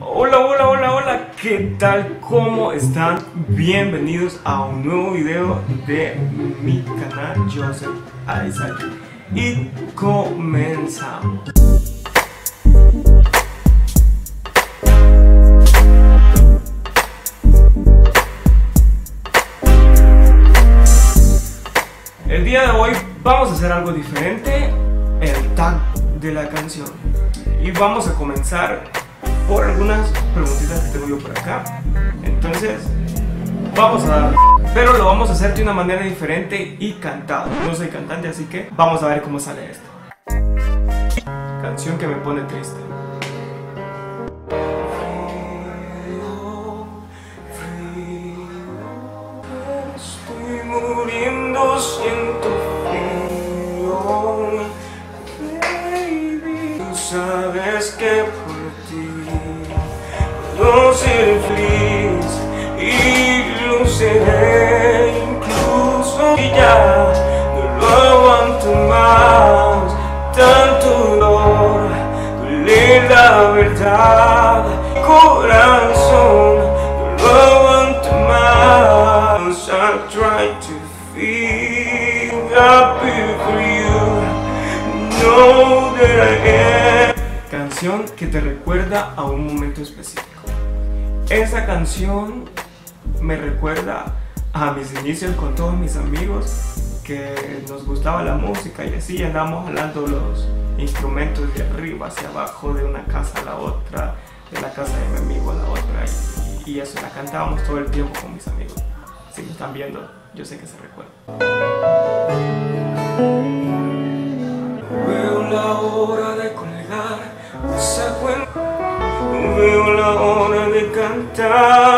Hola, hola, hola, hola, ¿qué tal? ¿Cómo están? Bienvenidos a un nuevo video de mi canal Joseph Isaac y comenzamos. El día de hoy vamos a hacer algo diferente, el tag de la canción. Y vamos a comenzar por algunas preguntitas que tengo yo por acá. Entonces, vamos a dar. Pero lo vamos a hacer de una manera diferente y cantado. No soy cantante, así que vamos a ver cómo sale esto. Canción que me pone triste. Estoy muriendo, siento verdad, corazón, to feel happy for you, know that I. Canción que te recuerda a un momento específico. Esa canción me recuerda a mis inicios con todos mis amigos que nos gustaba la música y así andábamos jalando los instrumentos de arriba hacia abajo de una casa a la otra, de la casa de mi amigo a la otra y, y eso la cantábamos todo el tiempo con mis amigos. Si me están viendo, yo sé que se recuerda. Veo la hora de colgar. Veo la hora de cantar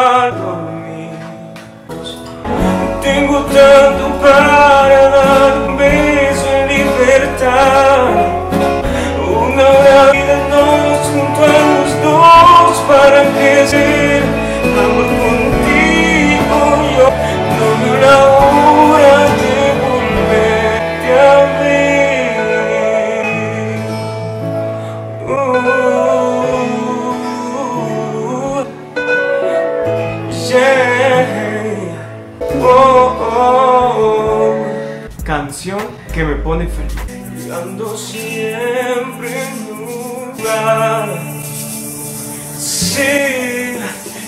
Una vida nos junto a los dos para crecer. Amor contigo yo no la hora de volverte a ver. Uh, yeah. Oh, oh. Canción que me pone feliz. Ando siempre en. Sé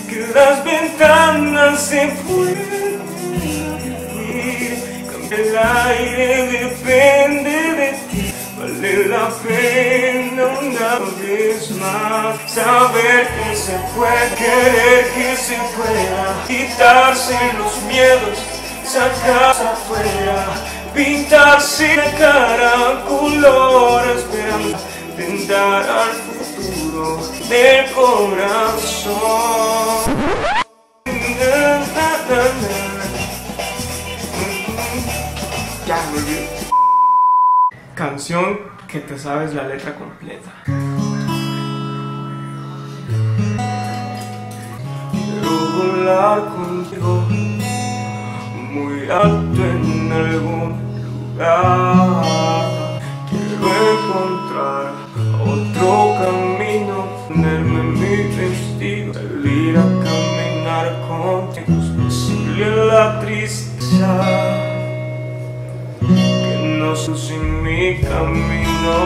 que las ventanas se pueden abrir. Cambia el aire, depende de ti. Vale la pena una vez más saber que se puede, querer que se pueda, quitarse los miedos, sacarse afuera, pintarse la cara color esperando, tentar al futuro del corazón. Ya me olvidé. Canción que te sabes la letra completa. Quiero volar contigo muy alto en algún lugar. Quiero encontrar otro camino, ponerme mi vestido, salir a caminar contigo, decirle la tristeza que no sin mi camino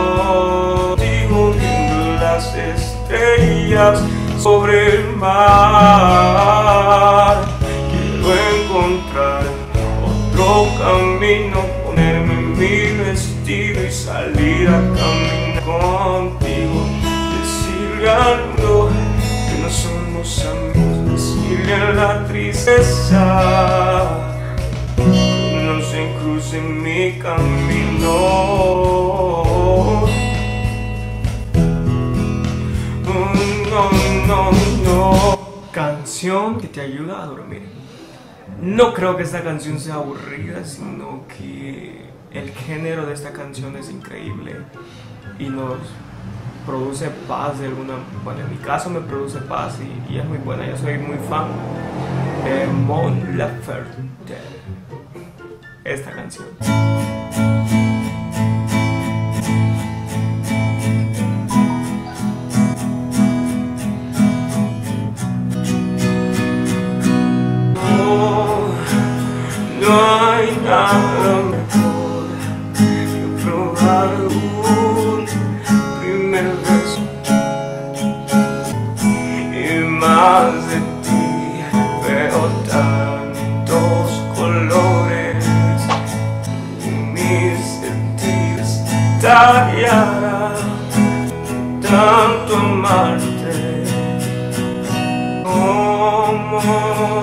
sigo viendo las estrellas sobre el mar ponerme mi vestido y salir a caminar contigo decirle algo que no somos amigos decirle la tristeza no se cruce en mi camino. No, no, no. Canción que te ayuda a dormir. No creo que esta canción sea aburrida, sino que el género de esta canción es increíble y nos produce paz de alguna bueno en mi caso me produce paz y, y es muy buena. Yo soy muy fan de Mon Laferte esta canción detrás de ti veo tantos colores y mis sentidos tallarán tanto amarte. Como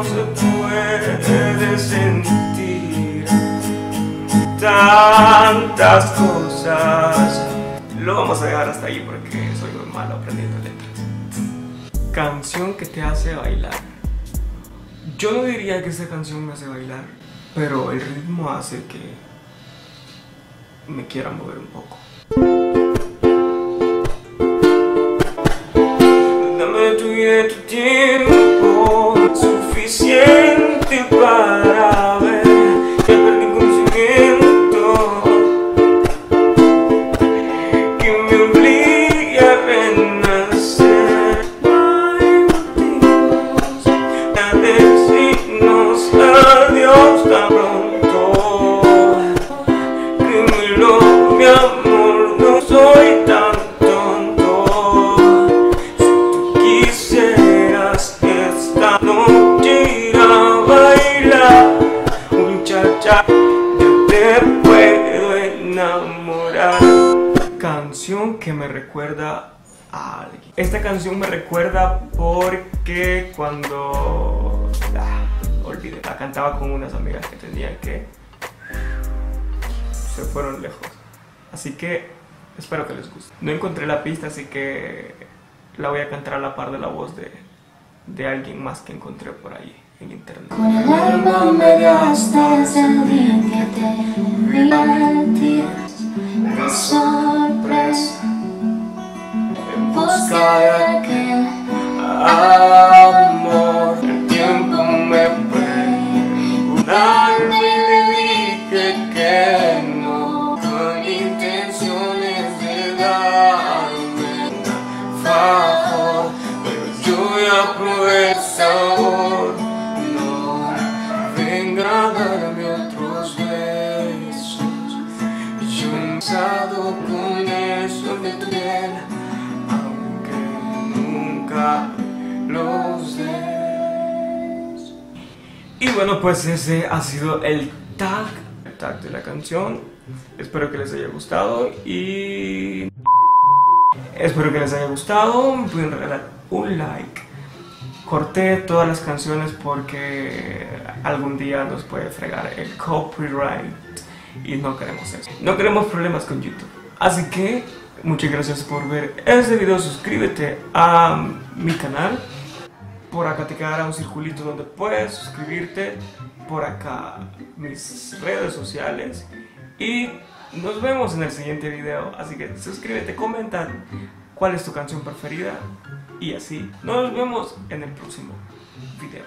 se puede sentir tantas cosas lo vamos a dejar hasta ahí porque soy muy malo aprendiendo letras. Canción que te hace bailar. Yo no diría que esta canción me hace bailar, pero el ritmo hace que me quiera mover un poco. Dame tu decirnos adiós tan pronto. Créemelo, mi amor, no soy tan tonto. Si tú quisieras esta noche ir a bailar un yo te puedo enamorar. Canción que me recuerda a alguien. Esta canción me recuerda porque cuando. Ah, la cantaba con unas amigas que tenía que se fueron lejos. Así que espero que les guste. No encontré la pista, así que la voy a cantar a la par de la voz de, de alguien más que encontré por ahí en internet. Con el alma me dejaste desde el día que te bueno, pues ese ha sido el tag, el tag de la canción. Espero que les haya gustado y espero que les haya gustado. Me pueden regalar un like. Corté todas las canciones porque algún día nos puede fregar el copyright y no queremos eso. No queremos problemas con YouTube. Así que muchas gracias por ver este video. Suscríbete a mi canal. Por acá te quedará un circulito donde puedes suscribirte. Por acá mis redes sociales. Y nos vemos en el siguiente video. Así que suscríbete, comenta cuál es tu canción preferida. Y así nos vemos en el próximo video.